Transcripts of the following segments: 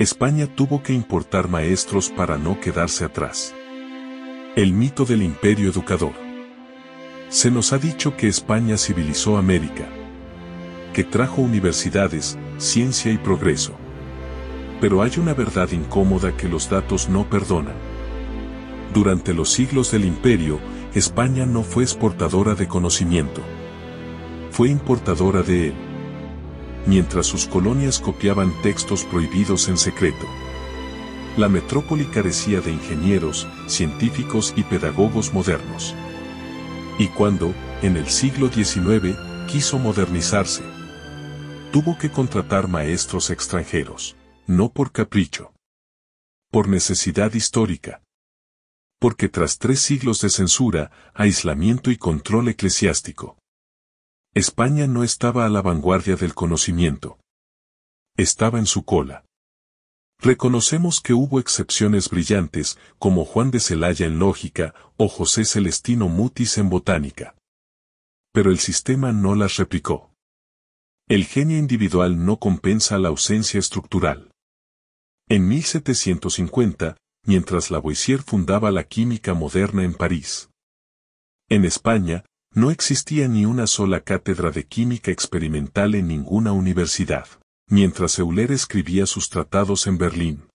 España tuvo que importar maestros para no quedarse atrás. El mito del imperio educador. Se nos ha dicho que España civilizó América, que trajo universidades, ciencia y progreso. Pero hay una verdad incómoda que los datos no perdonan. Durante los siglos del imperio, España no fue exportadora de conocimiento. Fue importadora de él mientras sus colonias copiaban textos prohibidos en secreto. La metrópoli carecía de ingenieros, científicos y pedagogos modernos. Y cuando, en el siglo XIX, quiso modernizarse, tuvo que contratar maestros extranjeros, no por capricho, por necesidad histórica. Porque tras tres siglos de censura, aislamiento y control eclesiástico, España no estaba a la vanguardia del conocimiento. Estaba en su cola. Reconocemos que hubo excepciones brillantes, como Juan de Celaya en lógica o José Celestino Mutis en botánica. Pero el sistema no las replicó. El genio individual no compensa la ausencia estructural. En 1750, mientras Lavoisier fundaba la química moderna en París. En España, no existía ni una sola cátedra de química experimental en ninguna universidad, mientras Euler escribía sus tratados en Berlín.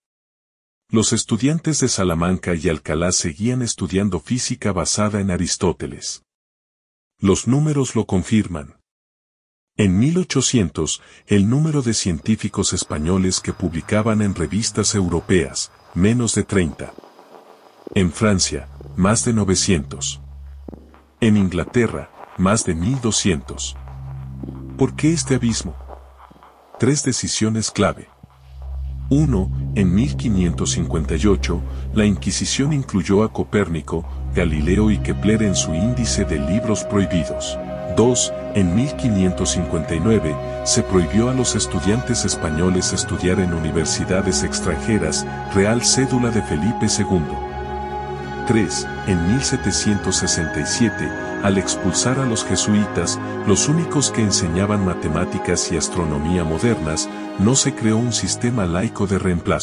Los estudiantes de Salamanca y Alcalá seguían estudiando física basada en Aristóteles. Los números lo confirman. En 1800, el número de científicos españoles que publicaban en revistas europeas, menos de 30. En Francia, más de 900. En Inglaterra, más de 1200. ¿Por qué este abismo? Tres decisiones clave. 1. En 1558, la Inquisición incluyó a Copérnico, Galileo y Kepler en su índice de libros prohibidos. 2. En 1559, se prohibió a los estudiantes españoles estudiar en universidades extranjeras, Real Cédula de Felipe II. 3. En 1767, al expulsar a los jesuitas, los únicos que enseñaban matemáticas y astronomía modernas, no se creó un sistema laico de reemplazo.